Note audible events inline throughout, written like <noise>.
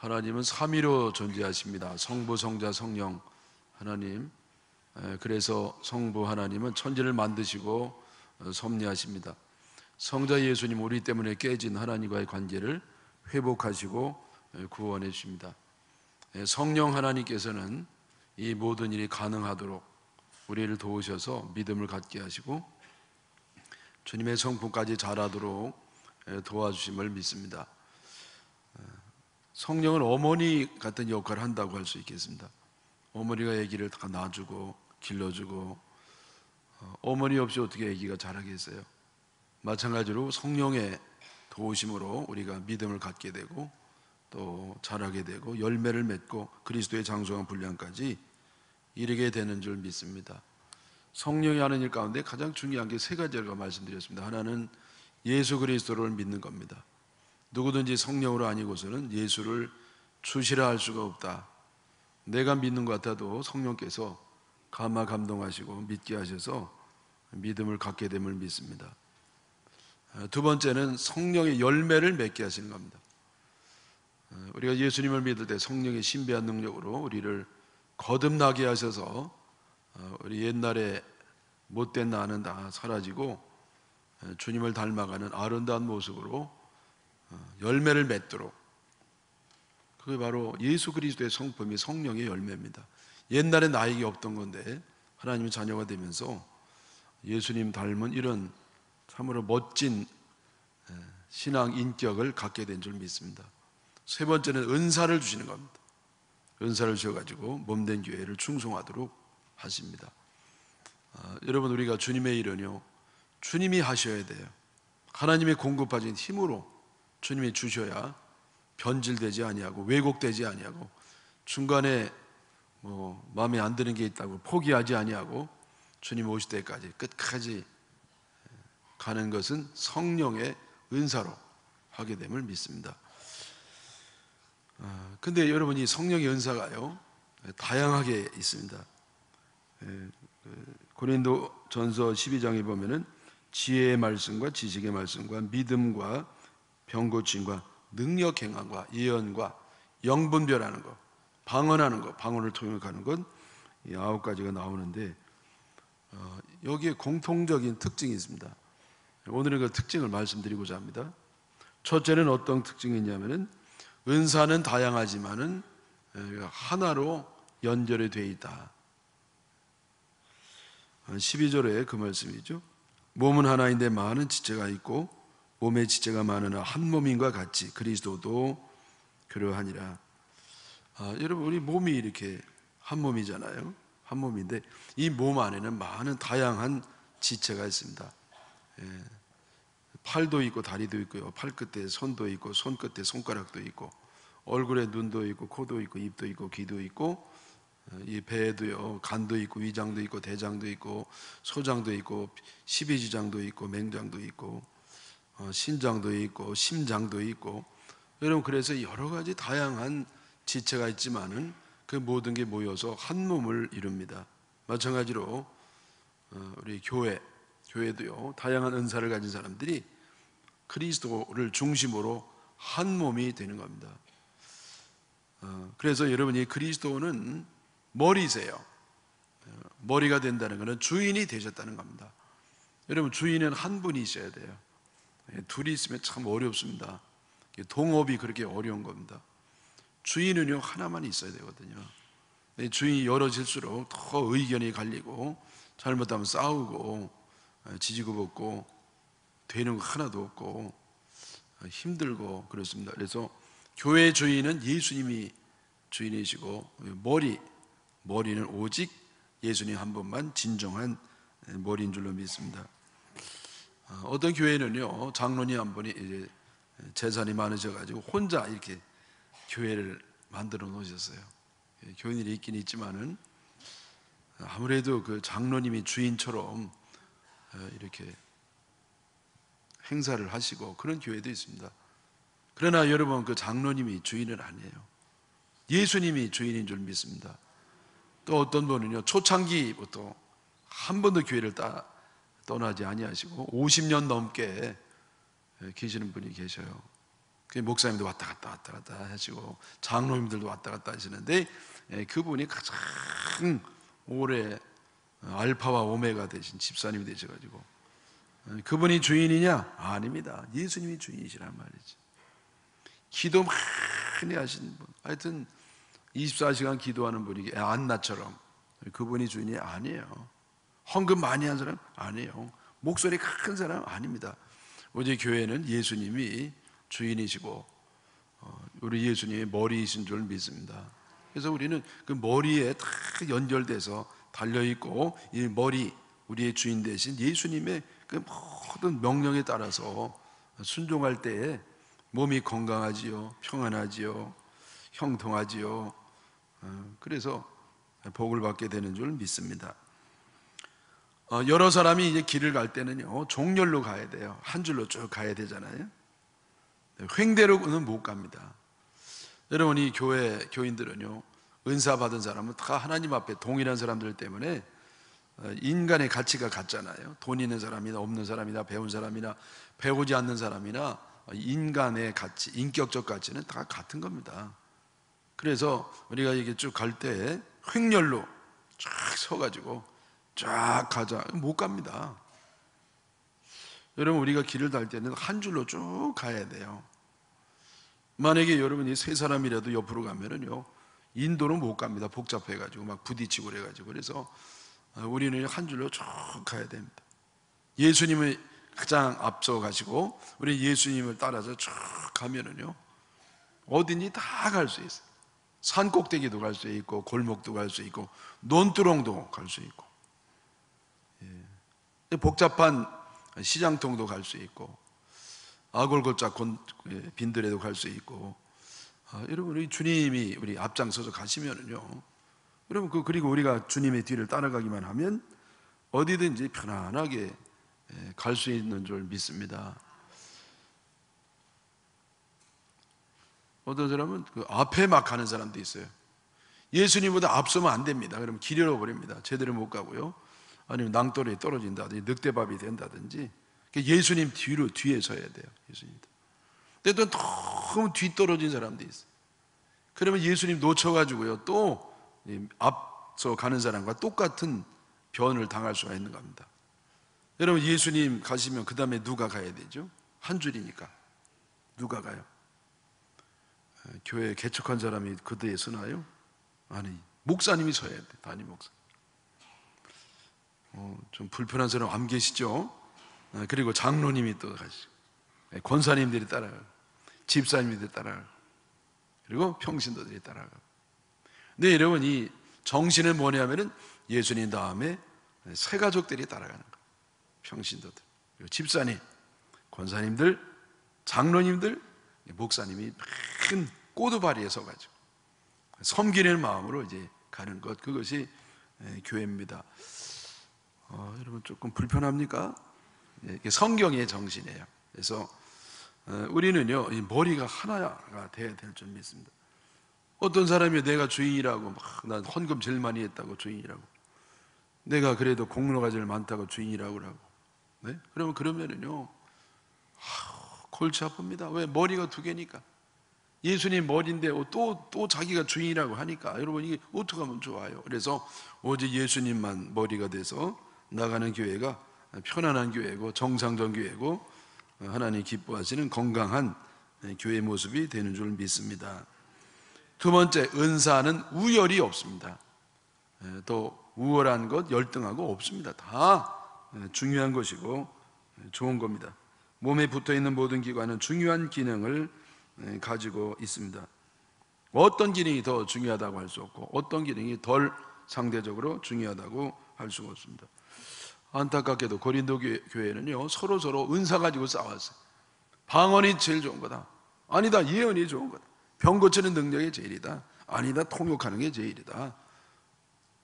하나님은 삼위로 존재하십니다. 성부, 성자, 성령 하나님. 그래서 성부 하나님은 천지를 만드시고 어, 섭리하십니다. 성자 예수님 우리 때문에 깨진 하나님과의 관계를 회복하시고 구원해 주십니다. 성령 하나님께서는 이 모든 일이 가능하도록 우리를 도우셔서 믿음을 갖게 하시고 주님의 성품까지 자라도록 도와주심을 믿습니다. 성령은 어머니 같은 역할을 한다고 할 수 있겠습니다. 어머니가 아기를 다 놔주고 길러주고 어, 어머니 없이 어떻게 아기가 자라겠어요? 마찬가지로 성령의 도우심으로 우리가 믿음을 갖게 되고 또 자라게 되고 열매를 맺고 그리스도의 장성한 분량까지 이르게 되는 줄 믿습니다. 성령이 하는 일 가운데 가장 중요한 게 세 가지를 말씀드렸습니다. 하나는 예수 그리스도를 믿는 겁니다. 누구든지 성령으로 아니고서는 예수를 주시라 할 수가 없다. 내가 믿는 것 같아도 성령께서 감화 감동하시고 믿게 하셔서 믿음을 갖게 됨을 믿습니다. 두 번째는 성령의 열매를 맺게 하시는 겁니다. 우리가 예수님을 믿을 때 성령의 신비한 능력으로 우리를 거듭나게 하셔서 우리 옛날에 못된 나는 다 사라지고 주님을 닮아가는 아름다운 모습으로 열매를 맺도록 그게 바로 예수 그리스도의 성품이 성령의 열매입니다. 옛날에 나에게 없던 건데 하나님의 자녀가 되면서 예수님 닮은 이런 참으로 멋진 신앙 인격을 갖게 된 줄 믿습니다. 세 번째는 은사를 주시는 겁니다. 은사를 주셔가지고 몸된 교회를 충성하도록 하십니다. 아, 여러분 우리가 주님의 일은요 주님이 하셔야 돼요. 하나님의 공급하신 힘으로 주님이 주셔야 변질되지 아니하고 왜곡되지 아니하고 중간에 뭐 마음에 안 드는 게 있다고 포기하지 아니하고 주님 오실 때까지 끝까지 가는 것은 성령의 은사로 하게 됨을 믿습니다. 아, 근데 여러분 이 성령의 은사가요 다양하게 있습니다. 그 고린도 전서 12장에 보면은 지혜의 말씀과 지식의 말씀과 믿음과 병고침과 능력 행함과 예언과 영분별하는 것, 방언하는 것, 방언을 통역하는 것, 이 아홉 가지가 나오는데 어, 여기에 공통적인 특징이 있습니다. 오늘은 그 특징을 말씀드리고자 합니다. 첫째는 어떤 특징이 있냐면은 은사는 다양하지만은 하나로 연결이 되어 있다. 12절에 그 말씀이죠. 몸은 하나인데 많은 지체가 있고 몸의 지체가 많으나 한 몸인과 같이 그리스도도 그러하니라. 아, 여러분 우리 몸이 이렇게 한 몸이잖아요. 한 몸인데 이 몸 안에는 많은 다양한 지체가 있습니다. 예. 팔도 있고 다리도 있고요. 팔 끝에 손도 있고 손 끝에 손가락도 있고 얼굴에 눈도 있고 코도 있고 입도 있고 귀도 있고 이 배에도요 간도 있고 위장도 있고 대장도 있고 소장도 있고 십이지장도 있고 맹장도 있고 어, 신장도 있고 심장도 있고 여러분 그래서 여러 가지 다양한 지체가 있지만은 그 모든 게 모여서 한 몸을 이룹니다. 마찬가지로 어, 우리 교회 교회도요 다양한 은사를 가진 사람들이 그리스도를 중심으로 한 몸이 되는 겁니다. 어, 그래서 여러분이 그리스도는 머리세요. 머리가 된다는 것은 주인이 되셨다는 겁니다. 여러분 주인은 한 분이 있어야 돼요. 예, 둘이 있으면 참 어렵습니다. 동업이 그렇게 어려운 겁니다. 주인은요 하나만 있어야 되거든요. 주인이 여러질수록 더 의견이 갈리고 잘못하면 싸우고 예, 지지고 볶고 되는 거 하나도 없고 어, 힘들고 그렇습니다. 그래서 교회 주인은 예수님이 주인이시고 머리 머리는 오직 예수님 한 분만 진정한 머리인 줄로 믿습니다. 어, 어떤 교회는요 장로님 한 분이 이제 재산이 많으셔가지고 혼자 이렇게 교회를 만들어 놓으셨어요. 예, 교인들이 있긴 있지만은 아무래도 그 장로님이 주인처럼 어, 이렇게 행사를 하시고 그런 교회도 있습니다. 그러나 여러분 그 장로님이 주인은 아니에요. 예수님이 주인인 줄 믿습니다. 또 어떤 분은요 초창기부터 한 번도 교회를 따, 떠나지 아니하시고 50년 넘게 계시는 분이 계셔요. 그 목사님도 왔다 갔다 왔다 갔다 하시고 장로님들도 왔다 갔다 하시는데 예, 그분이 가장 오래 알파와 오메가 되신 집사님이 되셔가지고 어, 그분이 주인이냐? 아닙니다. 예수님이 주인이시란 말이지. 기도 많이 하시는 분. 하여튼 24시간 기도하는 분이 안나처럼 그분이 주인이 아니에요. 헌금 많이 한 사람 아니에요. 목소리 큰 사람 아닙니다. 어제 교회는 예수님이 주인이시고 어, 우리 예수님이 머리이신 줄 믿습니다. 그래서 우리는 그 머리에 다 연결돼서 달려 있고 이 머리 우리의 주인 대신 예수님의 그 모든 명령에 따라서 순종할 때에 몸이 건강하지요, 평안하지요, 형통하지요. 어, 그래서 복을 받게 되는 줄 믿습니다. 어, 여러 사람이 이제 길을 갈 때는요, 종렬로 가야 돼요. 한 줄로 쭉 가야 되잖아요. 횡대로는 못 갑니다. 여러분, 이 교회 교인들은요, 은사 받은 사람은 다 하나님 앞에 동일한 사람들 때문에 어, 인간의 가치가 같잖아요. 돈 있는 사람이나 없는 사람이나 배운 사람이나 배우지 않는 사람이나 인간의 가치, 인격적 가치는 다 같은 겁니다. 그래서 우리가 이게 쭉 갈 때 횡렬로 쫙 서가지고 쫙 가자 못 갑니다. 여러분 우리가 길을 달 때는 한 줄로 쭉 가야 돼요. 만약에 여러분이 세 사람이라도 옆으로 가면은요 인도는 못 갑니다. 복잡해가지고 막 부딪히고 그래가지고 그래서 우리는 한 줄로 쭉 가야 됩니다. 예수님을 가장 앞서 가시고 우리 예수님을 따라서 쭉 가면은요 어디니 다 갈 수 있어요. 산 꼭대기도 갈 수 있고 골목도 갈 수 있고 논두렁도 갈 수 있고 예. 복잡한 시장통도 갈 수 있고 아골골자 예, 빈들에도 갈 수 있고 아, 여러분 우리 주님이 우리 앞장서서 가시면은요 여러분 그 그리고 우리가 주님의 뒤를 따라가기만 하면 어디든지 편안하게 예, 갈수 있는 줄 믿습니다. 어떤 사람은 그 앞에 막 가는 사람도 있어요. 예수님보다 앞서면 안 됩니다. 그러면 길 잃어버립니다. 제대로 못 가고요. 아니면 낭떠러에 떨어진다든지 늑대밥이 된다든지 예수님 뒤로 뒤에 서야 돼요. 예수님. 근데 또 너무 뒤 떨어진 사람도 있어요. 그러면 예수님 놓쳐가지고요. 또 앞서 가는 사람과 똑같은 변을 당할 수가 있는 겁니다. 여러분 예수님 가시면 그 다음에 누가 가야 되죠? 한 줄이니까 누가 가요? 교회 개척한 사람이 그대에 서나요? 아니 목사님이 서야 돼 담임 목사. 어, 좀 불편한 사람 안 계시죠? 어, 그리고 장로님이 또 가시고 네, 권사님들이 따라가고 집사님들이 따라가고 그리고 평신도들이 따라가고 근데 여러분 이 정신은 뭐냐면은 예수님 다음에 새 가족들이 따라가는 거예요 평신도들 그리고 집사님 권사님들 장로님들 목사님이 큰 꼬두바리에 서가지고 섬기는 마음으로 이제 가는 것 그것이 교회입니다. 어, 여러분 조금 불편합니까? 이게 성경의 정신이에요. 그래서 어, 우리는요 머리가 하나가 돼야 될 줄 믿습니다. 어떤 사람이 내가 주인이라고 막난 헌금 제일 많이 했다고 주인이라고 내가 그래도 공로가 제일 많다고 주인이라고 그러고 네? 그러면 그러면은요 골치 아픕니다. 왜? 머리가 두 개니까. 예수님 머리인데 또, 또 자기가 주인이라고 하니까 여러분 이게 어떻게 하면 좋아요? 그래서 오직 예수님만 머리가 돼서 나가는 교회가 편안한 교회고 정상적 교회고 하나님 기뻐하시는 건강한 교회 모습이 되는 줄 믿습니다. 두 번째, 은사는 우열이 없습니다. 또 우월한 것, 열등하고 없습니다. 다 중요한 것이고 좋은 겁니다. 몸에 붙어 있는 모든 기관은 중요한 기능을 가지고 있습니다. 어떤 기능이 더 중요하다고 할 수 없고 어떤 기능이 덜 상대적으로 중요하다고 할 수가 없습니다. 안타깝게도 고린도 교회는요 서로 서로 은사 가지고 싸웠어요. 방언이 제일 좋은 거다. 아니다 예언이 좋은 거다. 병 고치는 능력이 제일이다. 아니다 통역하는 게 제일이다.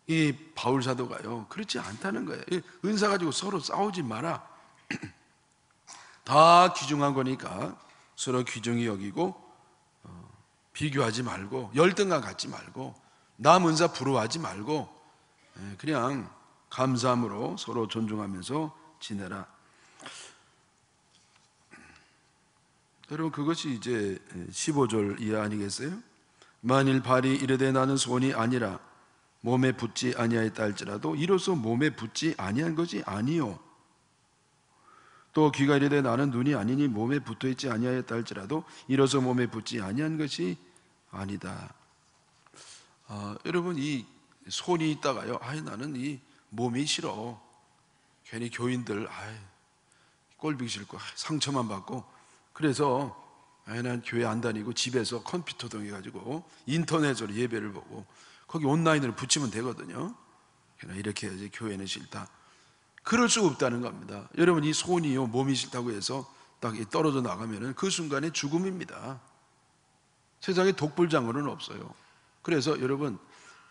이 바울 사도가요 그렇지 않다는 거예요. 은사 가지고 서로 싸우지 마라. <clears throat> 다 귀중한 거니까 서로 귀중히 여기고 어, 비교하지 말고 열등감 갖지 말고 남 은사 부러워하지 말고 예, 그냥 감사함으로 서로 존중하면서 지내라. 여러분 그것이 이제 15절 이하 아니겠어요? 만일 발이 이르되 나는 손이 아니라 몸에 붙지 아니하였다 할지라도 이로써 몸에 붙지 아니한 것이 아니요 또 귀가 이르되 나는 눈이 아니니 몸에 붙어 있지 아니하였다 할지라도 이로써 몸에 붙지 아니한 것이 아니다. 아, 여러분 이 손이 있다가요. 아이 나는 이 몸이 싫어. 괜히 교인들 아이 꼴보기 싫고 상처만 받고 그래서 아이 난 교회 안 다니고 집에서 컴퓨터 동해 가지고 인터넷으로 예배를 보고 거기 온라인으로 붙이면 되거든요. 이렇게 해야지 교회는 싫다. 그럴 수 없다는 겁니다. 여러분 이 손이요 몸이 싫다고 해서 딱 떨어져 나가면은 그 순간에 죽음입니다. 세상에 독불장군은 없어요. 그래서 여러분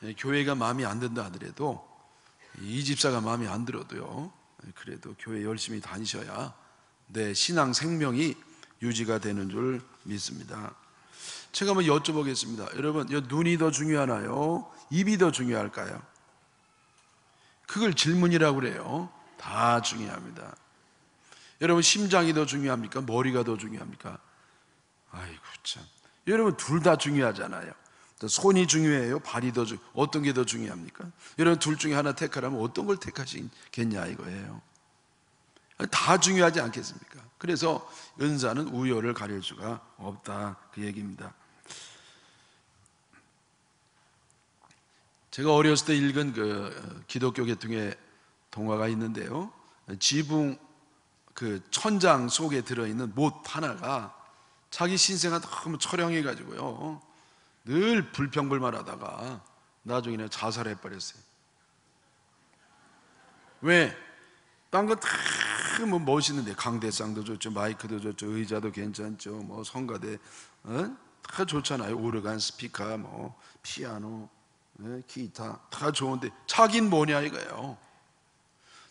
예, 교회가 마음에 안 든다 하더라도 이 집사가 마음에 안 들어도요. 예, 그래도 교회 열심히 다니셔야 내 신앙 생명이 유지가 되는 줄 믿습니다. 제가 한번 여쭤보겠습니다. 여러분, 눈이 더 중요하나요? 입이 더 중요할까요? 그걸 질문이라고 그래요. 다 중요합니다. 여러분 심장이 더 중요합니까? 머리가 더 중요합니까? 아이고 참. 여러분 둘 다 중요하잖아요. 손이 중요해요. 발이 더 중. 어떤 게 더 중요합니까? 여러분 둘 중에 하나 택하라면 어떤 걸 택하시겠냐 이거예요. 다 중요하지 않겠습니까? 그래서 은사는 우열을 가릴 수가 없다 그 얘기입니다. 제가 어렸을 때 읽은 그 기독교 계통의 동화가 있는데요. 지붕 그 천장 속에 들어있는 못 하나가 자기 신세가 너무 처량해 가지고요. 늘 불평불만하다가 나중에는 자살해 버렸어요. 왜? 딴 거 다 뭐 멋있는데 강대상도 좋죠, 마이크도 좋죠, 의자도 괜찮죠, 뭐 성가대 어? 다 좋잖아요. 오르간, 스피커, 뭐 피아노, 네, 기타 다 좋은데 자긴 뭐냐 이거예요.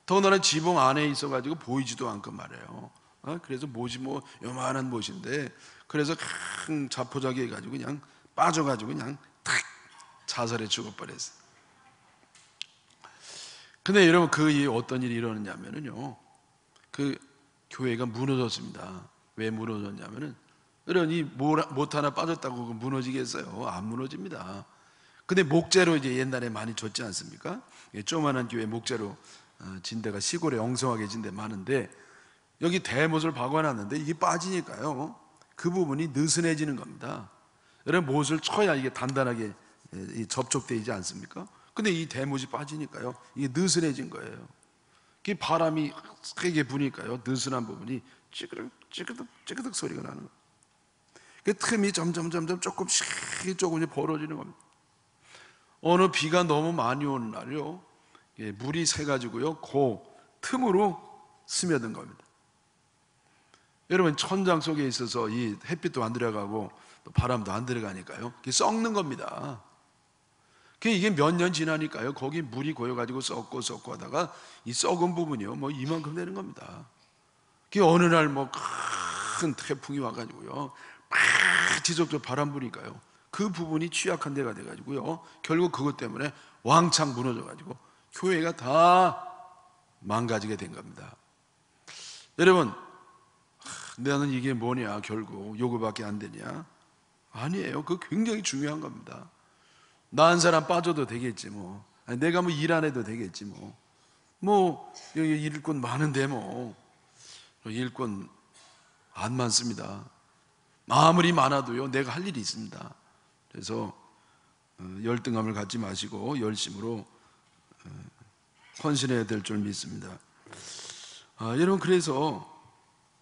더군다나 지붕 안에 있어가지고 보이지도 않고 말이에요. 어? 그래서 못이 뭐 요만한 못인데 그래서 큰 자포자기 해가지고 그냥 빠져가지고 그냥 탁 자살해 죽어버렸어. 근데 여러분 그 어떤 일이 일어났냐면은요. 그 교회가 무너졌습니다. 왜 무너졌냐면은 여러분 이못 하나 빠졌다고 무너지겠어요? 안 무너집니다. 근데 목재로 이제 옛날에 많이 줬지 않습니까? 조만한 교회 목재로 어, 진대가 시골에 엉성하게 진대 많은데 여기 대못을 박아놨는데 이게 빠지니까요. 그 부분이 느슨해지는 겁니다. 여러분 못을 쳐야 이게 단단하게 접촉되지 않습니까? 근데 이 대못이 빠지니까요. 이게 느슨해진 거예요. 그 바람이 세게 부니까요. 느슨한 부분이 찌그덕 찌그덕 찌그덕 소리가 나는 거예요. 그 틈이 점점 점점 조금씩 조금씩 벌어지는 겁니다. 어느 비가 너무 많이 오는 날요. 예, 물이 새 가지고요, 그 틈으로 스며든 겁니다. 여러분, 천장 속에 있어서 이 햇빛도 안 들어가고 바람도 안 들어가니까요, 썩는 겁니다. 이게 몇 년 지나니까요, 거기 물이 고여가지고 썩고 썩고 하다가 이 썩은 부분이요, 뭐 이만큼 되는 겁니다. 그 어느 날 뭐 큰 태풍이 와가지고요, 막 지속적으로 바람 부니까요, 그 부분이 취약한 데가 돼가지고요, 결국 그것 때문에 왕창 무너져가지고 교회가 다 망가지게 된 겁니다. 여러분, 나는 이게 뭐냐, 결국 요거밖에 안 되냐? 아니에요. 그 굉장히 중요한 겁니다. 나 한 사람 빠져도 되겠지 뭐. 내가 뭐 일 안 해도 되겠지 뭐. 뭐 여기 일꾼 많은데 뭐 일꾼 안 많습니다. 아무리 많아도요 내가 할 일이 있습니다. 그래서 어, 열등감을 갖지 마시고 열심으로 헌신해야 될 줄 믿습니다. 아, 여러분 그래서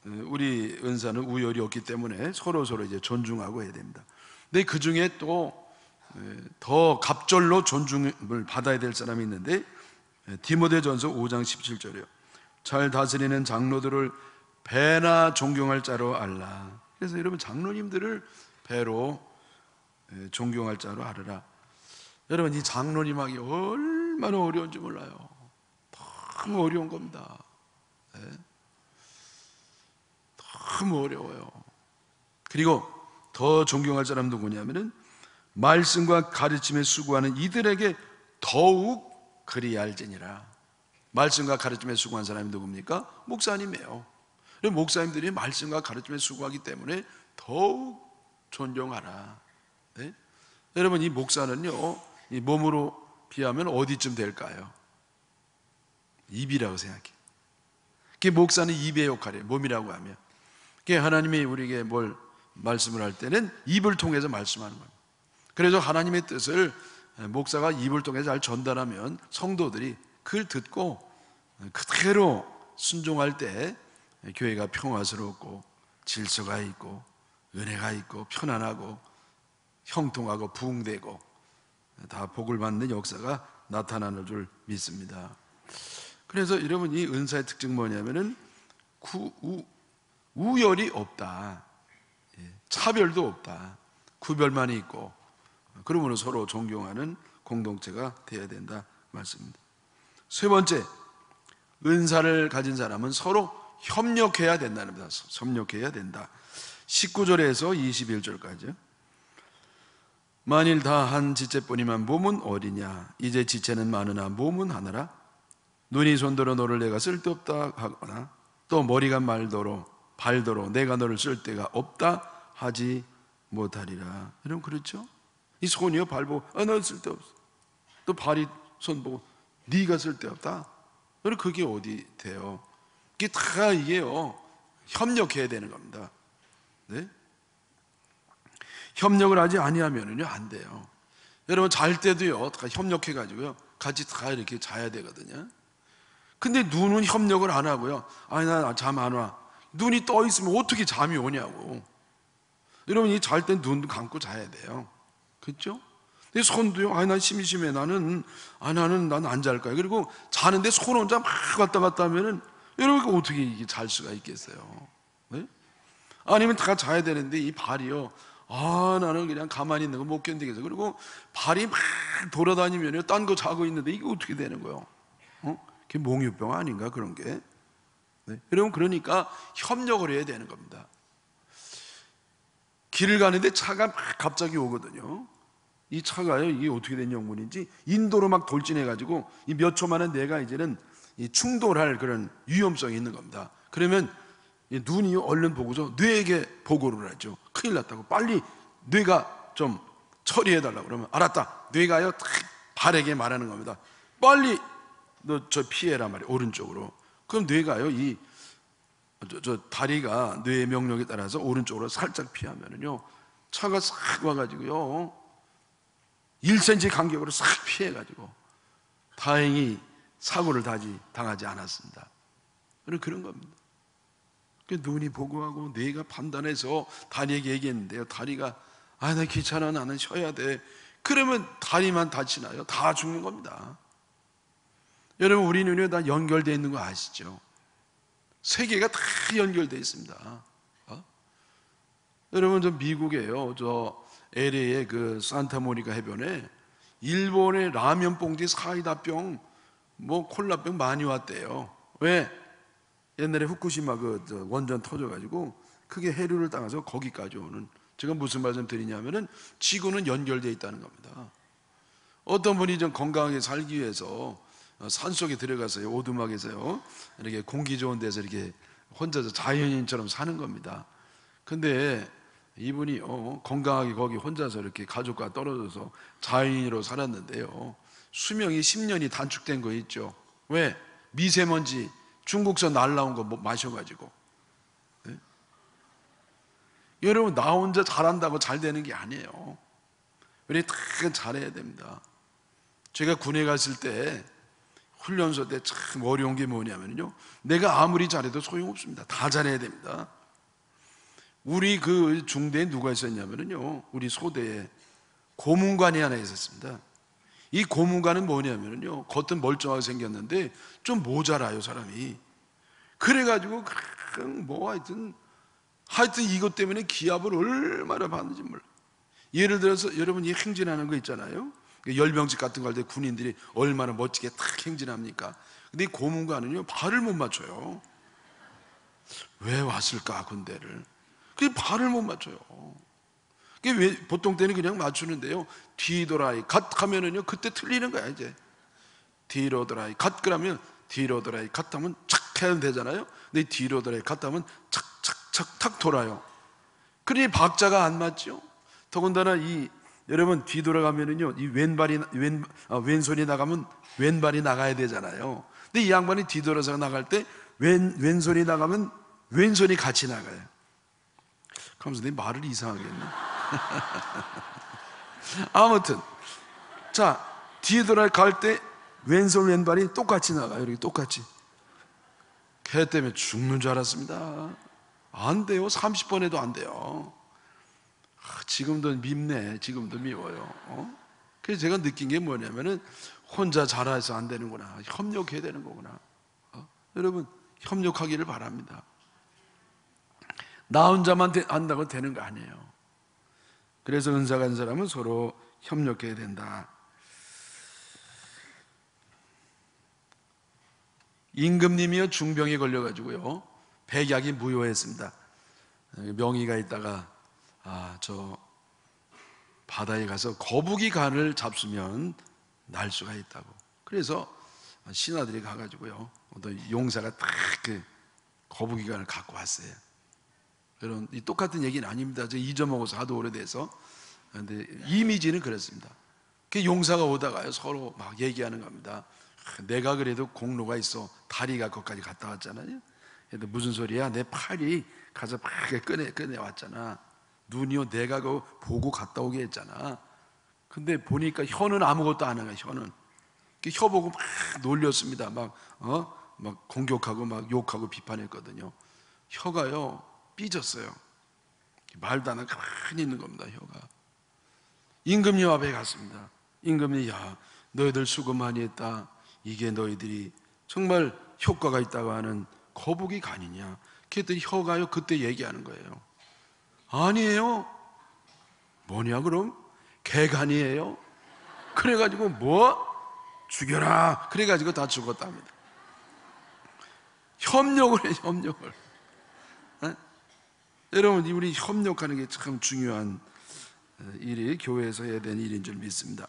우리 은사는 우열이 없기 때문에 서로 서로 이제 존중하고 해야 됩니다. 근데 그 중에 또 더 갑절로 존중을 받아야 될 사람이 있는데 디모데전서 5장 17절이요. 잘 다스리는 장로들을 배나 존경할 자로 알라. 그래서 여러분 장로님들을 배로 존경할 자로 알으라. 여러분 이 장로님하기 얼마나 어려운지 몰라요. 너무 어려운 겁니다. 네? 너무 어려워요. 그리고 더 존경할 사람 누구냐면은 말씀과 가르침에 수고하는 이들에게 더욱 그리 알지니라. 말씀과 가르침에 수고한 사람이 누굽니까? 목사님이에요. 목사님들이 말씀과 가르침에 수고하기 때문에 더욱 존경하라. 네? 여러분 이 목사는요, 이 몸으로 비하면 어디쯤 될까요? 입이라고 생각해. 그 목사는 입의 역할이에요. 몸이라고 하면. 그 하나님이 우리에게 뭘 말씀을 할 때는 입을 통해서 말씀하는 거예요. 그래서 하나님의 뜻을 목사가 입을 통해서 잘 전달하면 성도들이 그걸 듣고 그대로 순종할 때 교회가 평화스럽고 질서가 있고 은혜가 있고 편안하고 형통하고 부흥되고 다 복을 받는 역사가 나타나는 줄 믿습니다. 그래서 여러분 이 은사의 특징 뭐냐면은 구, 우, 우열이 없다. 예, 차별도 없다. 구별만 있고 그러므로 서로 존경하는 공동체가 되어야 된다 말씀입니다. 세 번째 은사를 가진 사람은 서로 협력해야 된다는 겁니다. 협력해야 된다. 19절에서 21절까지 만일 다 한 지체뿐이면 몸은 어디냐 이제 지체는 많으나 몸은 하나라 눈이 손들어 너를 내가 쓸데없다 하거나 또 머리가 말더러 발더러 내가 너를 쓸 데가 없다 하지 못하리라 여러분 그렇죠? 이 손이요 발 보고 아, 너 쓸데없어 또 발이 손 보고 네가 쓸데없다 여러분 그게 어디 돼요? 이게 다 이게요 협력해야 되는 겁니다 네? 협력을 하지 아니하면은요 안 돼요. 여러분 잘 때도요 다 협력해 가지고요 같이 다 이렇게 자야 되거든요. 근데 눈은 협력을 안 하고요. 아니 나 잠 안 와. 눈이 떠 있으면 어떻게 잠이 오냐고. 여러분 이잘땐눈 감고 자야 돼요. 그렇죠? 근데 손도요. 아니 난 심심해. 나는 아 나는 난 안 잘 거야. 그리고 자는데 손 혼자 막 왔다 갔다 하면은 여러분 어떻게 이게 잘 수가 있겠어요? 네? 아니면 다 자야 되는데 이 발이요. 아, 나는 그냥 가만히 있는 거 못 견디겠어. 그리고 발이 막 돌아다니면 딴거 자고 있는데 이게 어떻게 되는 거예요? 어? 그게 몽유병 아닌가 그런 게? 네? 여러분 그러니까 협력을 해야 되는 겁니다. 길을 가는데 차가 막 갑자기 오거든요. 이 차가요 이게 어떻게 된 영문인지 인도로 막 돌진해 가지고 이 몇 초 만에 내가 이제는 이 충돌할 그런 위험성이 있는 겁니다. 그러면 눈이 얼른 보고서 뇌에게 보고를 하죠. 큰일 났다고 빨리 뇌가 좀 처리해 달라고 그러면 알았다. 뇌가요 발에게 말하는 겁니다. 빨리 너 저 피해라 말이야 오른쪽으로. 그럼 뇌가요 이 저, 저 다리가 뇌의 명령에 따라서 오른쪽으로 살짝 피하면은요 차가 싹 와가지고요 1cm 간격으로 싹 피해가지고 다행히 사고를 다지 당하지 않았습니다. 그런 겁니다. 그 눈이 보고하고 뇌가 판단해서 다리에게 얘기했는데요. 다리가 아, 나 귀찮아. 나는 쉬어야 돼. 그러면 다리만 다치나요? 다 죽는 겁니다. 여러분, 우리 눈이 다 연결되어 있는 거 아시죠? 세계가 다 연결되어 있습니다. 어? 여러분, 저 미국에요. 저 LA의 그 산타모니카 해변에 일본의 라면 봉지 사이다 병, 뭐 콜라 병 많이 왔대요. 왜? 옛날에 후쿠시마 그 원전 터져가지고 크게 해류를 따라서 거기까지 오는 제가 무슨 말씀 드리냐면은 지구는 연결되어 있다는 겁니다. 어떤 분이 좀 건강하게 살기 위해서 산 속에 들어가서요 오두막에서요 이렇게 공기 좋은 데서 이렇게 혼자서 자연인처럼 사는 겁니다. 근데 이분이 어, 건강하게 거기 혼자서 이렇게 가족과 떨어져서 자연인으로 살았는데요 수명이 10년이 단축된 거 있죠. 왜? 미세먼지 중국서 날라온 거뭐 마셔가지고. 네? 여러분, 나 혼자 잘한다고 잘 되는 게 아니에요. 우리 다 잘해야 됩니다. 제가 군에 갔을 때, 훈련소 때 참 어려운 게 뭐냐면요. 내가 아무리 잘해도 소용없습니다. 다 잘해야 됩니다. 우리 그 중대에 누가 있었냐면요. 우리 소대에 고문관이 하나 있었습니다. 이 고문관은 뭐냐면요. 겉은 멀쩡하게 생겼는데 좀 모자라요, 사람이. 그래가지고, 뭐 하여튼, 하여튼 이것 때문에 기합을 얼마나 받는지 몰라. 예를 들어서 여러분 이 행진하는 거 있잖아요. 열병식 같은 거 할 때 군인들이 얼마나 멋지게 탁 행진합니까? 근데 고문관은요, 발을 못 맞춰요. 왜 왔을까, 군대를? 그 발을 못 맞춰요. 왜 보통 때는 그냥 맞추는데요. 뒤돌아이 갓 하면은요 그때 틀리는 거야 이제. 뒤로 돌아이 갓 그러면 뒤로 돌아이 갓 하면 착 해야 되잖아요. 근데 뒤로 돌아요. 갔다 하면 착 착 착 탁 돌아요. 그러니 박자가 안 맞죠. 더군다나 이 여러분 뒤돌아가면은요 이 왼발이 왼 아, 왼손이 나가면 왼발이 나가야 되잖아요. 근데 이 양반이 뒤돌아서 나갈 때 왼 왼손이 나가면 왼손이 같이 나가요. 그러면서 내 말을 이상하게 했네. <laughs> 아무튼 자 뒤돌아갈 때 왼손 왼발이 똑같이 나가요. 이렇게 똑같이. 걔 때문에 죽는 줄 알았습니다. 안 돼요. 30번 해도 안 돼요. 아, 지금도 밉네. 지금도 미워요. 어? 그래서 제가 느낀 게 뭐냐면은 혼자 잘해서 안 되는구나. 협력해야 되는 거구나. 어? 여러분 협력하기를 바랍니다. 나 혼자만 되- 한다고 되는 거 아니에요. 그래서 은사 간 사람은 서로 협력해야 된다. 임금님이요 중병에 걸려가지고요 백약이 무효했습니다. 명의가 있다가 아 저 바다에 가서 거북이 간을 잡수면 날 수가 있다고. 그래서 신하들이 가가지고요 어떤 용사가 딱 그 거북이 간을 갖고 왔어요. 여러분 이 똑같은 얘기는 아닙니다. 저 잊어먹어서 하도 오래돼서 근데 이미지는 그렇습니다. 그 용사가 오다가요 서로 막 얘기하는 겁니다. 아, 내가 그래도 공로가 있어 다리가 거기까지 갔다 왔잖아요. 근데 무슨 소리야? 내 팔이 가서 막 꺼내 꺼내 왔잖아. 눈이요 내가 그 보고 갔다 오게 했잖아. 근데 보니까 혀는 아무것도 안 해요. 혀는 그혀 보고 막 놀렸습니다. 막 어? 막 공격하고 막 욕하고 비판했거든요. 혀가요 삐졌어요. 말도 안 하고 가만히 있는 겁니다. 혀가. 임금님 앞에 갔습니다. 임금님, 야, 너희들 수고 많이 했다. 이게 너희들이 정말 효과가 있다고 하는 거북이 간이냐? 그랬더니 혀가요, 그때 얘기하는 거예요. 아니에요. 뭐냐, 그럼? 개간이에요. 그래가지고 뭐? 죽여라. 그래가지고 다 죽었답니다. 협력을 해, 협력을. 에? 여러분, 우리 협력하는 게 참 중요한 일이 교회에서 해야 되는 일인 줄 믿습니다.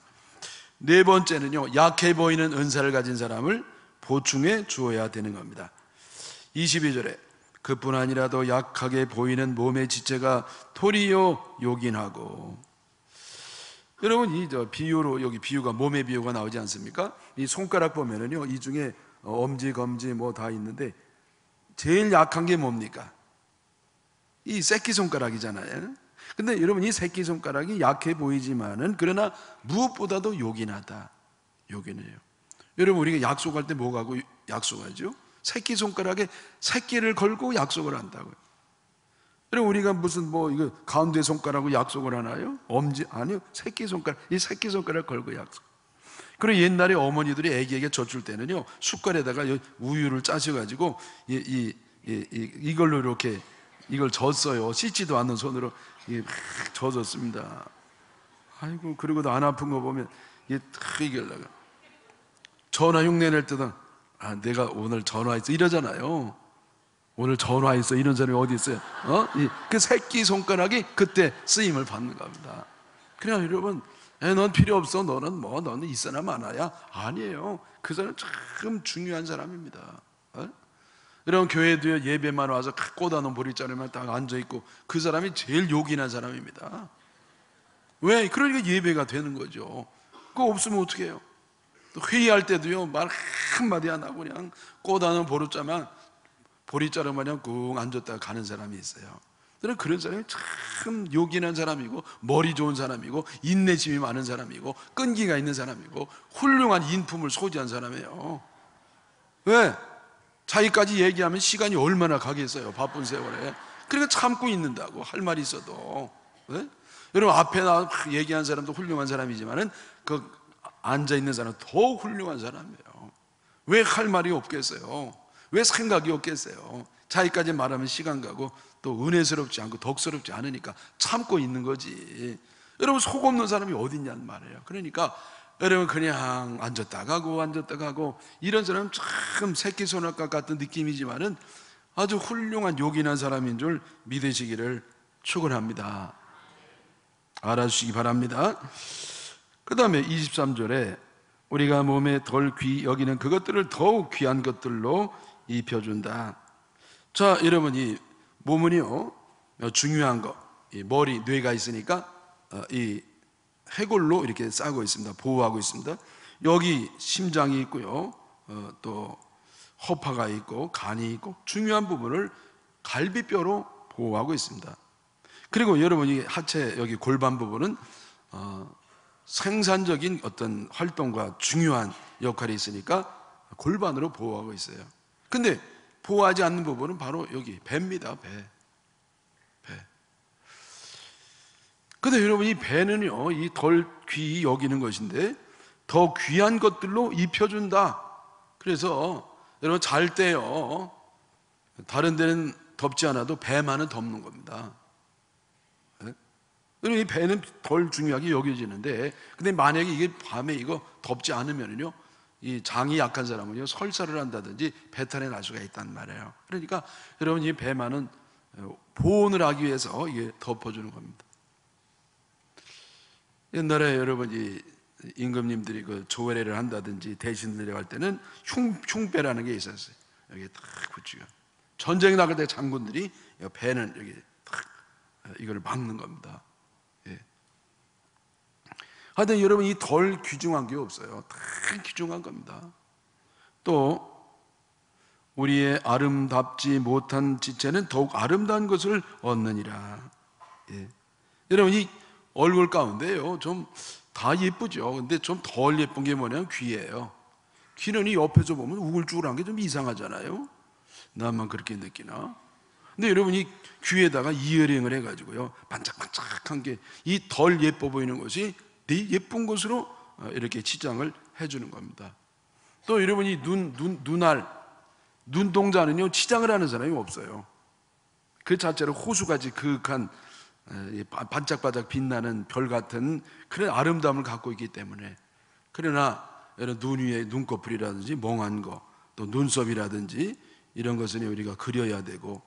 네 번째는요, 약해 보이는 은사를 가진 사람을 보충해 주어야 되는 겁니다. 22절에 그뿐 아니라도 약하게 보이는 몸의 지체가 도리어 요긴하고 여러분 이 저 비유로 여기 비유가 몸의 비유가 나오지 않습니까? 이 손가락 보면은요 이 중에 엄지 검지 뭐 다 있는데 제일 약한 게 뭡니까? 이 새끼 손가락이잖아요. 근데 여러분 이 새끼 손가락이 약해 보이지만은 그러나 무엇보다도 요긴하다. 요긴해요. 여러분 우리가 약속할 때 뭐하고 약속하죠? 새끼 손가락에 새끼를 걸고 약속을 한다고요. 여러분 우리가 무슨 뭐 이거 가운데 손가락으로 약속을 하나요? 엄지 아니요. 새끼 손가락 이 새끼 손가락 걸고 약속. 그리고 옛날에 어머니들이 아기에게 젖줄 때는요 숟갈에다가 우유를 짜셔가지고 이, 이, 이, 이, 이걸로 이렇게 이걸 젖어요. 씻지도 않는 손으로 이게 막 젖었습니다. 아이고 그리고도 안 아픈 거 보면 이게 탁 이길라가 전화 흉내 낼 때도 아 내가 오늘 전화했어 이러잖아요. 오늘 전화했어 이런 사람이 어디 있어요? 어? 이, 그 새끼 손가락이 그때 쓰임을 받는 겁니다. 그냥 여러분, 에, 넌 필요 없어. 너는 뭐, 너는 있어나 마나야. 아니에요. 그 사람 참 중요한 사람입니다. 어? 여러분 교회도 예배만 와서 꽂아놓은 보리자루만 딱 앉아 있고 그 사람이 제일 요긴한 사람입니다. 왜? 그러니까 예배가 되는 거죠. 그거 없으면 어떻게 해요? 또 회의할 때도요 말 한마디 안 하고 그냥 꽂아놓은 보리자만 보리자루 마냥 꾹 앉았다가 가는 사람이 있어요. 저는 그런 사람이 참 요긴한 사람이고 머리 좋은 사람이고 인내심이 많은 사람이고 끈기가 있는 사람이고 훌륭한 인품을 소지한 사람이에요. 왜? 자기까지 얘기하면 시간이 얼마나 가겠어요. 바쁜 세월에. 그러니까 참고 있는다고 할 말이 있어도. 네? 여러분 앞에 나와 얘기한 사람도 훌륭한 사람이지만은 그 앉아 있는 사람은 더 훌륭한 사람이에요. 왜 할 말이 없겠어요? 왜 생각이 없겠어요? 자기까지 말하면 시간 가고 또 은혜스럽지 않고 덕스럽지 않으니까 참고 있는 거지. 여러분 속 없는 사람이 어디 있냐는 말이에요. 그러니까 여러분 그냥 앉았다 가고 앉았다 가고 이런 사람은 참 새끼 손아까 같은 느낌이지만은 아주 훌륭한 요긴한 사람인 줄 믿으시기를 축원합니다. 알아주시기 바랍니다. 그 다음에 23절에 우리가 몸에 덜 귀 여기는 그것들을 더욱 귀한 것들로 입혀준다. 자, 여러분 이 몸은요 어, 중요한 거, 이 머리, 뇌가 있으니까 어, 이 해골로 이렇게 싸고 있습니다. 보호하고 있습니다. 여기 심장이 있고요, 어, 또 허파가 있고 간이 있고 중요한 부분을 갈비뼈로 보호하고 있습니다. 그리고 여러분 이 하체 여기 골반 부분은 어, 생산적인 어떤 활동과 중요한 역할이 있으니까 골반으로 보호하고 있어요. 근데 보호하지 않는 부분은 바로 여기 배입니다. 배. 배. 근데 여러분 이 배는요, 이 덜 귀히 여기는 것인데 더 귀한 것들로 입혀 준다. 그래서 여러분 잘 때요, 다른 데는 덮지 않아도 배만은 덮는 겁니다. 네? 여러분 이 배는 덜 중요하게 여겨지는데, 근데 만약에 이게 밤에 이거 덮지 않으면요, 이 장이 약한 사람은요 설사를 한다든지 배탈이 날 수가 있단 말이에요. 그러니까 여러분 이 배만은 보온을 하기 위해서 이게 덮어주는 겁니다. 옛날에 여러분 이 임금님들이 그 조례를 한다든지 대신 내려갈 때는 흉, 흉배라는 게 있었어요. 여기 딱 붙이고 전쟁이 나갈 때 장군들이 배는 여기 딱 이걸 막는 겁니다. 예. 하여튼 여러분 이 덜 귀중한 게 없어요. 다 귀중한 겁니다. 또 우리의 아름답지 못한 지체는 더욱 아름다운 것을 얻느니라. 예. 여러분 이 얼굴 가운데요 좀 다 예쁘죠. 근데 좀 덜 예쁜 게 뭐냐면 귀예요. 귀는 이 옆에서 보면 우글쭈글한 게 좀 이상하잖아요. 나만 그렇게 느끼나? 근데 여러분 이 귀에다가 이어링을 해가지고요 반짝반짝한 게 이 덜 예뻐 보이는 것이 네 예쁜 것으로 어, 이렇게 치장을 해주는 겁니다. 또 여러분이 눈, 눈, 눈알, 눈동자는요, 치장을 하는 사람이 없어요. 그 자체로 호수같이 그윽한 반짝반짝 빛나는 별 같은 그런 아름다움을 갖고 있기 때문에 그러나 여러분 눈 위에 눈꺼풀이라든지 멍한 거, 또 눈썹이라든지 이런 것은 우리가 그려야 되고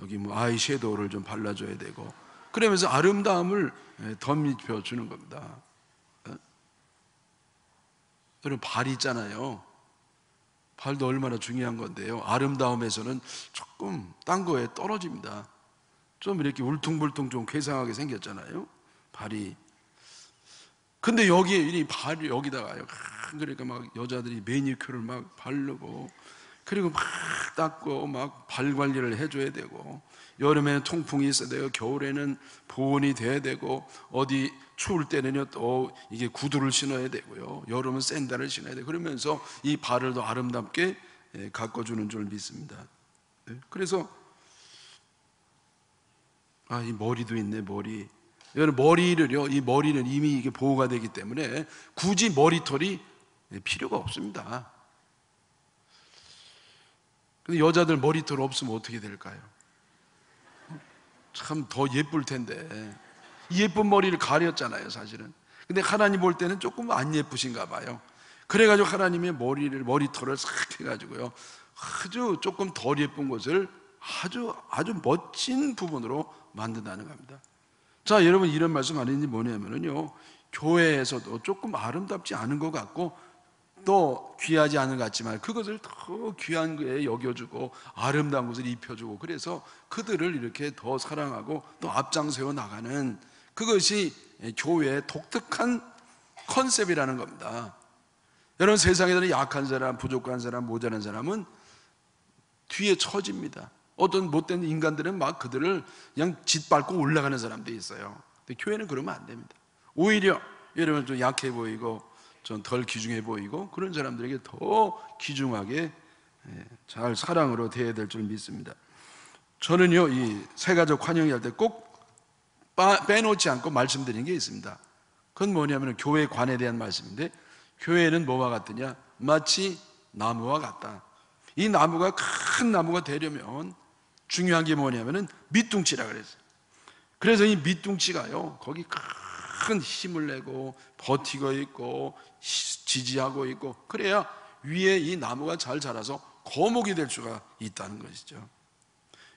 여기 뭐 아이섀도우를 좀 발라줘야 되고 그러면서 아름다움을 덧입혀 주는 겁니다. 여러분 발 있잖아요. 발도 얼마나 중요한 건데요. 아름다움에서는 조금 딴 거에 떨어집니다. 좀 이렇게 울퉁불퉁 좀 괴상하게 생겼잖아요. 발이. 근데 여기에 이 발이 여기다가요. 그러니까 막 여자들이 매니큐어를 막 바르고 그리고 막 닦고 막 발 관리를 해줘야 되고 여름에는 통풍이 있어야 되고 겨울에는 보온이 돼야 되고 어디 추울 때는요 또 이게 구두를 신어야 되고요 여름은 샌들을 신어야 돼 그러면서 이 발을 더 아름답게 예, 가꿔주는 줄 믿습니다. 네, 그래서 아 이 머리도 있네 머리. 여러분 머리를요 이 머리는 이미 이게 보호가 되기 때문에 굳이 머리털이 필요가 없습니다. 근데 여자들 머리털 없으면 어떻게 될까요? 참 더 예쁠 텐데. 예쁜 머리를 가렸잖아요 사실은. 근데 하나님 볼 때는 조금 안 예쁘신가 봐요. 그래가지고 하나님의 머리를 머리털을 싹 해가지고요. 아주 조금 덜 예쁜 것을 아주 아주 멋진 부분으로 만든다는 겁니다. 자 여러분 이런 말씀 아닌지 뭐냐면요. 교회에서도 조금 아름답지 않은 것 같고 또 귀하지 않은 것 같지만 그것을 더 귀한 거에 여겨주고 아름다운 것을 입혀주고 그래서 그들을 이렇게 더 사랑하고 또 앞장세워 나가는 그것이 교회의 독특한 컨셉이라는 겁니다. 여러분 세상에는 약한 사람, 부족한 사람, 모자란 사람은 뒤에 처집니다. 어떤 못된 인간들은 막 그들을 그냥 짓밟고 올라가는 사람도 있어요. 근데 교회는 그러면 안 됩니다. 오히려 여러분 좀 약해 보이고 좀덜 귀중해 보이고 그런 사람들에게 더 귀중하게 예, 잘 사랑으로 대해야 될 줄 믿습니다. 저는요 이 세가족 환영회 때 꼭 빼놓지 않고 말씀드린 게 있습니다. 그건 뭐냐면 교회 관에 대한 말씀인데 교회는 뭐와 같느냐? 마치 나무와 같다. 이 나무가 큰 나무가 되려면 중요한 게 뭐냐면은 밑둥치라 그랬어요. 그래서 이 밑둥치가요 거기 큰 힘을 내고 버티고 있고 지지하고 있고 그래야 위에 이 나무가 잘 자라서 거목이 될 수가 있다는 것이죠.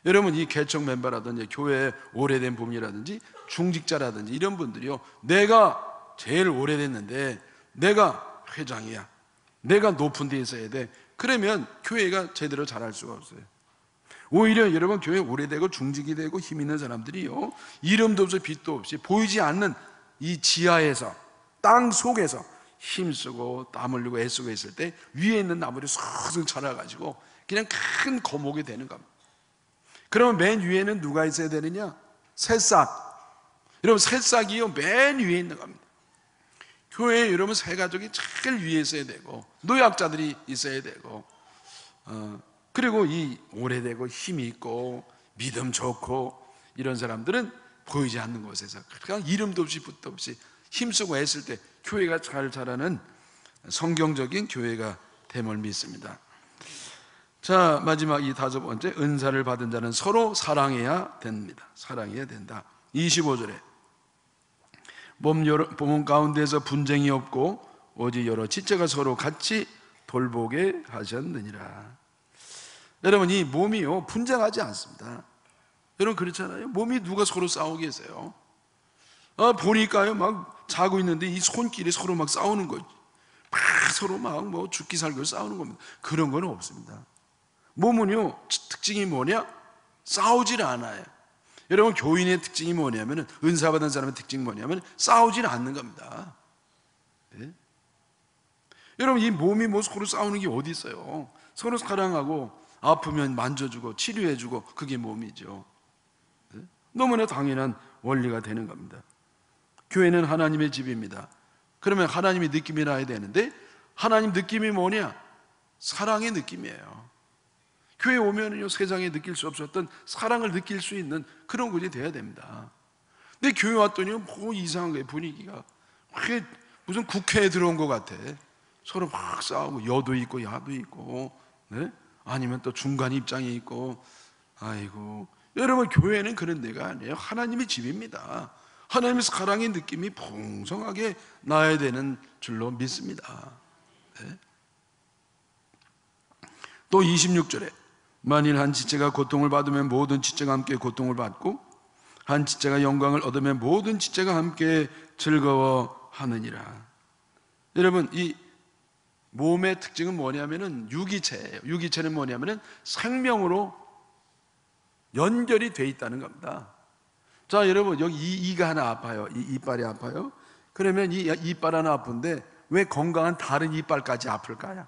여러분 이 개척 멤버라든지 교회 오래된 분이라든지 중직자라든지 이런 분들이요 내가 제일 오래됐는데 내가 회장이야 내가 높은 데 있어야 돼 그러면 교회가 제대로 잘할 수가 없어요. 오히려 여러분 교회 오래되고 중직이 되고 힘 있는 사람들이요 이름도 없이 빛도 없이 보이지 않는 이 지하에서 땅 속에서 힘쓰고 땀 흘리고 애쓰고 있을 때 위에 있는 나무를 쏙쏙 자라가지고 그냥 큰 거목이 되는 겁니다. 그러면 맨 위에는 누가 있어야 되느냐? 새싹. 여러분 새싹이요 맨 위에 있는 겁니다. 교회에 여러분 새 가족이 제일 위에 있어야 되고 노약자들이 있어야 되고 어, 그리고 이 오래되고 힘이 있고 믿음 좋고 이런 사람들은 보이지 않는 곳에서 그냥 이름도 없이 붓도 없이 힘쓰고 애쓸 때 교회가 잘 자라는 성경적인 교회가 됨을 믿습니다. 자 마지막 이 다섯 번째 은사를 받은 자는 서로 사랑해야 됩니다. 사랑해야 된다. 25절에 몸, 여러, 몸 가운데서 분쟁이 없고 오직 여러 지체가 서로 같이 돌보게 하셨느니라. 여러분 이 몸이요 분쟁하지 않습니다. 여러분 그렇잖아요. 몸이 누가 서로 싸우겠어요? 아, 보니까요 막 자고 있는데 이 손길이 서로 막 싸우는 거막 서로 막 뭐 죽기 살기 싸우는 겁니다. 그런 건 없습니다. 몸은요 특징이 뭐냐? 싸우질 않아요. 여러분 교인의 특징이 뭐냐면은 은사 받은 사람의 특징이 뭐냐면 싸우질 않는 겁니다. 네? 여러분 이 몸이 뭐 서로 싸우는 게 어디 있어요? 서로 사랑하고 아프면 만져주고 치료해주고 그게 몸이죠. 네? 너무나 당연한 원리가 되는 겁니다. 교회는 하나님의 집입니다. 그러면 하나님의 느낌이 나야 되는데 하나님 느낌이 뭐냐? 사랑의 느낌이에요. 교회 오면은요 세상에 느낄 수 없었던 사랑을 느낄 수 있는 그런 곳이 돼야 됩니다. 근데 교회 왔더니 뭐 이상한 거예요 분위기가 무슨 국회에 들어온 것 같아. 서로 막 싸우고 여도 있고 야도 있고 네? 아니면 또 중간 입장이 있고 아이고 여러분 교회는 그런 데가 아니에요. 하나님의 집입니다. 하나님의 사랑의 느낌이 풍성하게 나야 되는 줄로 믿습니다. 네? 또 26절에 만일 한 지체가 고통을 받으면 모든 지체가 함께 고통을 받고 한 지체가 영광을 얻으면 모든 지체가 함께 즐거워하느니라. 여러분 이 몸의 특징은 뭐냐면은 유기체예요. 유기체는 뭐냐면은 생명으로 연결이 돼 있다는 겁니다. 자, 여러분 여기 이 이가 하나 아파요. 이 이빨이 아파요. 그러면 이 이빨 하나 아픈데 왜 건강한 다른 이빨까지 아플까요?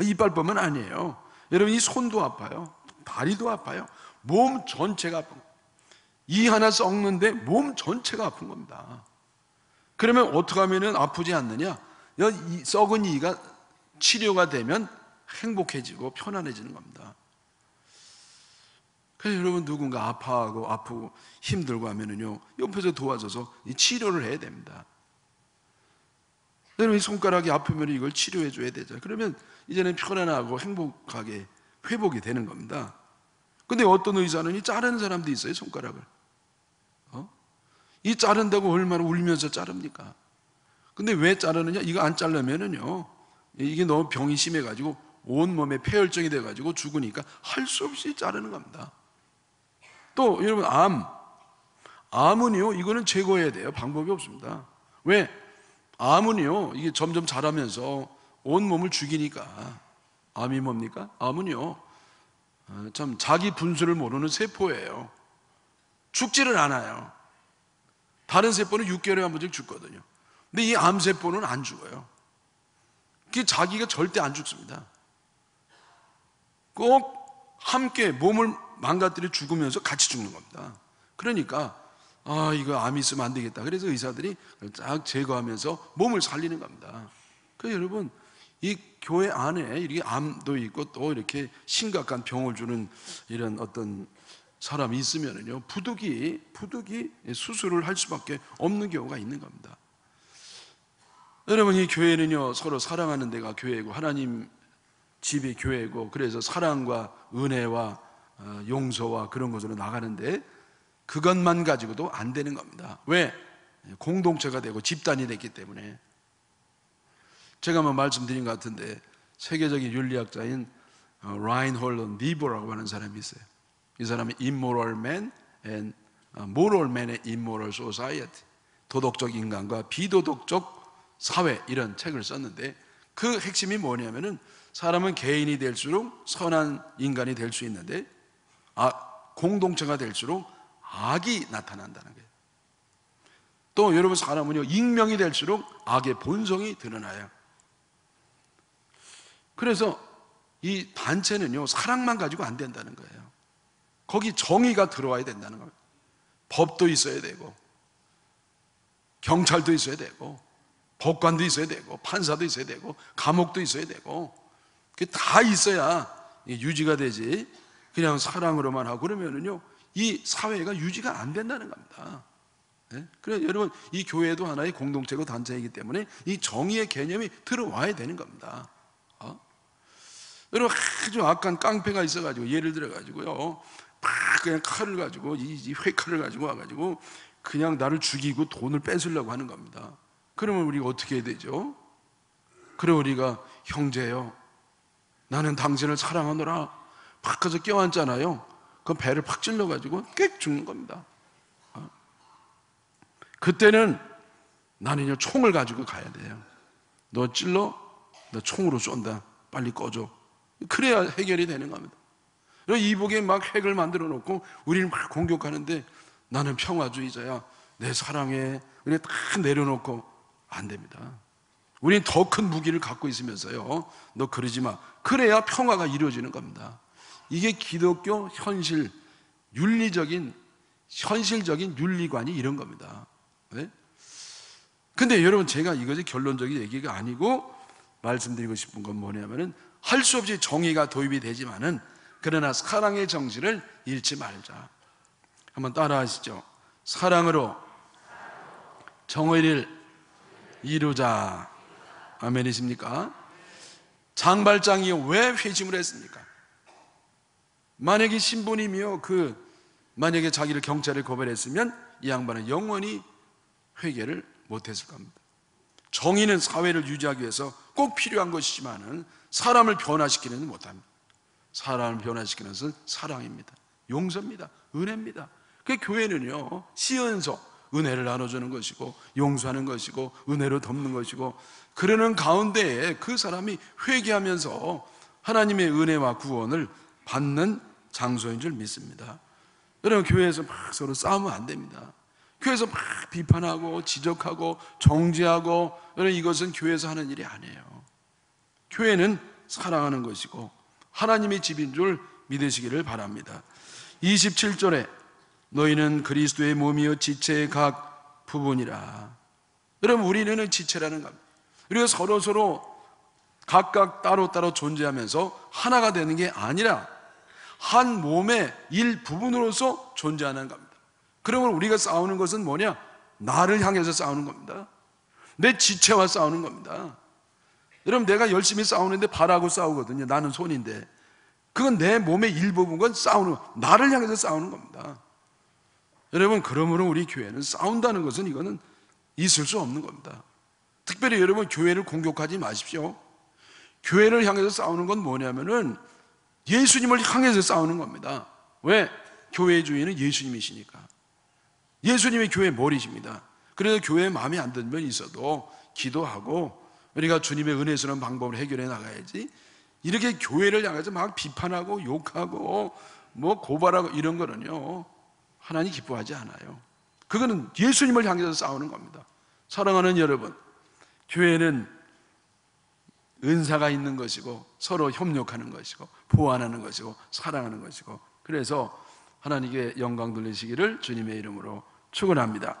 이빨뿐만 아니에요. 여러분 이 손도 아파요. 다리도 아파요. 몸 전체가 아픈 이 하나 썩는데 몸 전체가 아픈 겁니다. 그러면 어떻게 하면 아프지 않느냐? 이 썩은 이가 치료가 되면 행복해지고 편안해지는 겁니다. 여러분 누군가 아파하고 아프고 힘들고 하면은요 옆에서 도와줘서 치료를 해야 됩니다. 여러분 손가락이 아프면 이걸 치료해 줘야 되죠. 그러면 이제는 편안하고 행복하게 회복이 되는 겁니다. 근데 어떤 의사는 이 자르는 사람도 있어요, 손가락을. 어? 이 자른다고 얼마나 울면서 자릅니까? 근데 왜 자르느냐? 이거 안 자르면은요, 이게 너무 병이 심해가지고 온 몸에 폐혈증이 돼가지고 죽으니까 할 수 없이 자르는 겁니다. 또 여러분, 암. 암은요, 이거는 제거해야 돼요. 방법이 없습니다. 왜? 암은요, 이게 점점 자라면서 온 몸을 죽이니까 암이 뭡니까? 암은요 어, 참 자기 분수를 모르는 세포예요 죽지를 않아요 다른 세포는 6개월에 한 번씩 죽거든요 근데 이 암세포는 안 죽어요 그 자기가 절대 안 죽습니다 꼭 함께 몸을 망가뜨려 죽으면서 같이 죽는 겁니다. 그러니까 아 이거 암이 있으면 안 되겠다. 그래서 의사들이 쫙 제거하면서 몸을 살리는 겁니다. 그 여러분 이 교회 안에 이렇게 암도 있고 또 이렇게 심각한 병을 주는 이런 어떤 사람이 있으면은요 부득이 부득이 수술을 할 수밖에 없는 경우가 있는 겁니다. 여러분 이 교회는요 서로 사랑하는 데가 교회고 하나님 집이 교회고 그래서 사랑과 은혜와 어, 용서와 그런 것으로 나가는데 그것만 가지고도 안 되는 겁니다. 왜? 공동체가 되고 집단이 됐기 때문에 제가 한번 말씀드린 것 같은데 세계적인 윤리학자인 어, 라인 홀런 니보라고 하는 사람이 있어요. 이 사람이 Immoral Man and 어, Moral Man의 Immoral Society 도덕적 인간과 비도덕적 사회 이런 책을 썼는데 그 핵심이 뭐냐면은 사람은 개인이 될수록 선한 인간이 될 수 있는데 아, 공동체가 될수록 악이 나타난다는 거예요. 또 여러분 사람은요 익명이 될수록 악의 본성이 드러나요. 그래서 이 단체는요 사랑만 가지고 안 된다는 거예요. 거기 정의가 들어와야 된다는 겁니다. 법도 있어야 되고 경찰도 있어야 되고 법관도 있어야 되고 판사도 있어야 되고 감옥도 있어야 되고 그게 다 있어야 유지가 되지. 그냥 사랑으로만 하고 그러면은요 이 사회가 유지가 안 된다는 겁니다. 네? 그래 여러분 이 교회도 하나의 공동체고 단체이기 때문에 이 정의의 개념이 들어와야 되는 겁니다. 어? 여러분 아주 악한 깡패가 있어가지고 예를 들어가지고요 막 그냥 칼을 가지고 이 회칼을 가지고 와가지고 그냥 나를 죽이고 돈을 뺏으려고 하는 겁니다. 그러면 우리가 어떻게 해야 되죠? 그래 우리가 형제요 나는 당신을 사랑하노라 팍 가서 껴안잖아요. 그 배를 팍 찔러가지고 꽥 죽는 겁니다. 어? 그때는 나는요 총을 가지고 가야 돼요. 너 찔러, 너 총으로 쏜다. 빨리 꺼줘. 그래야 해결이 되는 겁니다. 이복에 막 핵을 만들어 놓고 우리를 막 공격하는데 나는 평화주의자야. 내 사랑해. 우리 다 내려놓고 안 됩니다. 우리는 더 큰 무기를 갖고 있으면서요. 너 그러지 마. 그래야 평화가 이루어지는 겁니다. 이게 기독교 현실, 윤리적인, 현실적인 윤리관이 이런 겁니다. 네? 근데 여러분, 제가 이것이 결론적인 얘기가 아니고 말씀드리고 싶은 건 뭐냐면은 할 수 없이 정의가 도입이 되지만은 그러나 사랑의 정신을 잃지 말자. 한번 따라 하시죠. 사랑으로 정의를 이루자. 아멘이십니까? 장발장이 왜 회심을 했습니까? 만약에 신부님이요, 그, 만약에 자기를 경찰에 고발했으면 이 양반은 영원히 회개를 못했을 겁니다. 정의는 사회를 유지하기 위해서 꼭 필요한 것이지만은 사람을 변화시키는 못합니다. 사람을 변화시키는 것은 사랑입니다. 용서입니다. 은혜입니다. 그 교회는요, 시연소, 은혜를 나눠주는 것이고, 용서하는 것이고, 은혜로 덮는 것이고, 그러는 가운데에 그 사람이 회개하면서 하나님의 은혜와 구원을 받는 장소인 줄 믿습니다. 여러분, 교회에서 막 서로 싸우면 안 됩니다. 교회에서 막 비판하고, 지적하고, 정죄하고, 여러분, 이것은 교회에서 하는 일이 아니에요. 교회는 사랑하는 것이고, 하나님의 집인 줄 믿으시기를 바랍니다. 27절에 너희는 그리스도의 몸이요 지체의 각 부분이라. 여러분 우리는 지체라는 겁니다. 우리가 서로 서로 각각 따로 따로 존재하면서 하나가 되는 게 아니라 한 몸의 일부분으로서 존재하는 겁니다. 그러면 우리가 싸우는 것은 뭐냐? 나를 향해서 싸우는 겁니다. 내 지체와 싸우는 겁니다. 여러분 내가 열심히 싸우는데 발하고 싸우거든요. 나는 손인데. 그건 내 몸의 일부분과 싸우는 나를 향해서 싸우는 겁니다. 여러분 그러므로 우리 교회는 싸운다는 것은 이거는 있을 수 없는 겁니다. 특별히 여러분 교회를 공격하지 마십시오. 교회를 향해서 싸우는 건 뭐냐면은 예수님을 향해서 싸우는 겁니다. 왜? 교회의 주인은 예수님이시니까. 예수님이 교회 머리십니다. 그래서 교회에 마음에 안 드는 면 있어도 기도하고 우리가 주님의 은혜스러운 방법을 해결해 나가야지. 이렇게 교회를 향해서 막 비판하고 욕하고 뭐 고발하고 이런 거는요. 하나님 기뻐하지 않아요. 그거는 예수님을 향해서 싸우는 겁니다. 사랑하는 여러분, 교회는 은사가 있는 것이고 서로 협력하는 것이고 보완하는 것이고 사랑하는 것이고 그래서 하나님께 영광 돌리시기를 주님의 이름으로 축원합니다.